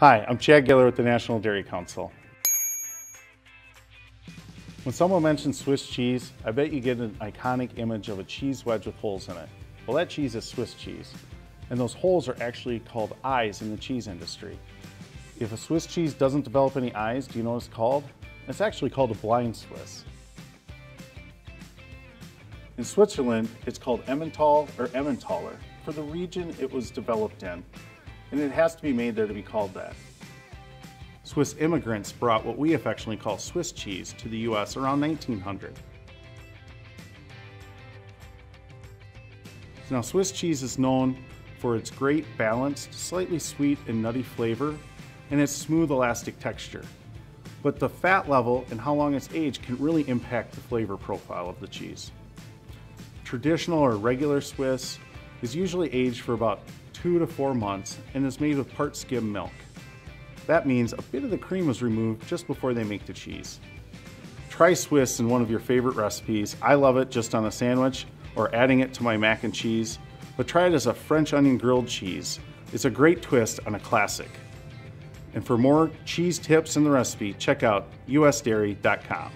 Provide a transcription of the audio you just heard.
Hi, I'm Chad Galer with the National Dairy Council. When someone mentions Swiss cheese, I bet you get an iconic image of a cheese wedge with holes in it. Well, that cheese is Swiss cheese, and those holes are actually called eyes in the cheese industry. If a Swiss cheese doesn't develop any eyes, do you know what it's called? It's actually called a blind Swiss. In Switzerland, it's called Emmental or Emmentaler for the region it was developed in, and it has to be made there to be called that. Swiss immigrants brought what we affectionately call Swiss cheese to the US around 1900. Now, Swiss cheese is known for its great balanced, slightly sweet and nutty flavor and its smooth, elastic texture. But the fat level and how long it's aged can really impact the flavor profile of the cheese. Traditional or regular Swiss is usually aged for about two to four months and is made with part skim milk. That means a bit of the cream was removed just before they make the cheese. Try Swiss in one of your favorite recipes. I love it just on a sandwich or adding it to my mac and cheese, but try it as a French onion grilled cheese. It's a great twist on a classic. And for more cheese tips and the recipe, check out usdairy.com.